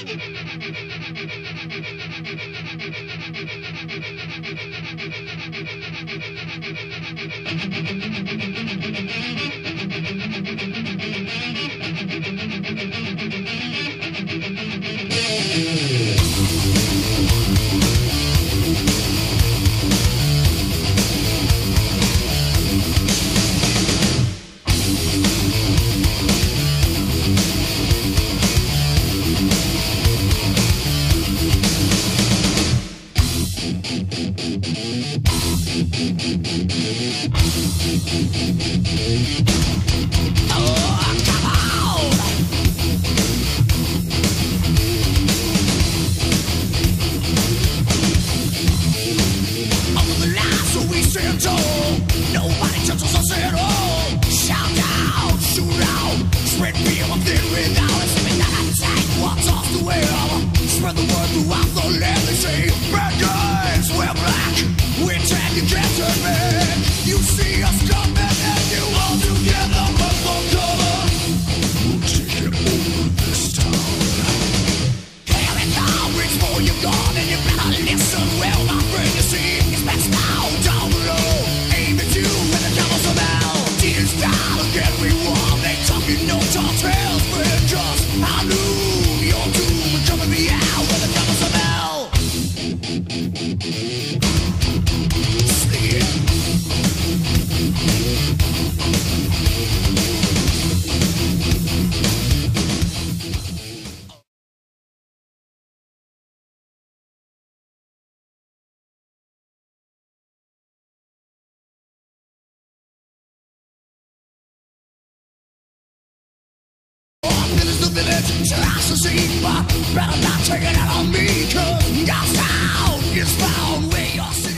Thank you. Nobody touches us at all. Shout out, shoot out, spread fear. minutes till I succeed, but better not take it out on me, cause God's sound is found where you're sitting.